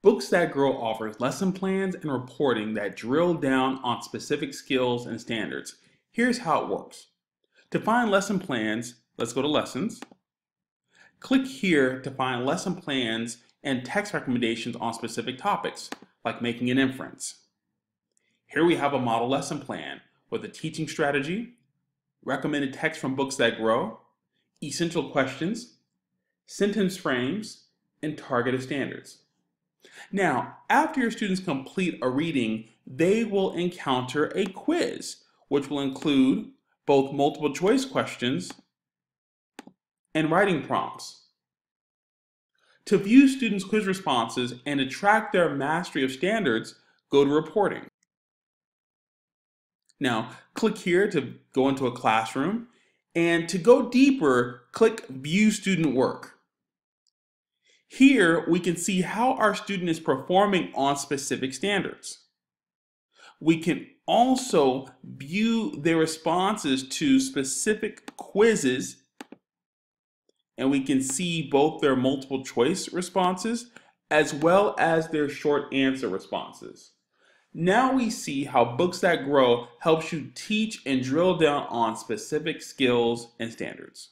Books That Grow offers lesson plans and reporting that drill down on specific skills and standards. Here's how it works. To find lesson plans, let's go to Lessons. Click here to find lesson plans and text recommendations on specific topics, like making an inference. Here we have a model lesson plan with a teaching strategy, recommended text from Books That Grow, essential questions, sentence frames, and targeted standards. Now, after your students complete a reading, they will encounter a quiz, which will include both multiple choice questions and writing prompts. To view students' quiz responses and track their mastery of standards, go to Reporting. Now, click here to go into a classroom, and to go deeper, click View Student Work. Here, we can see how our student is performing on specific standards. We can also view their responses to specific quizzes, and we can see both their multiple choice responses as well as their short answer responses. Now we see how Books That Grow helps you teach and drill down on specific skills and standards.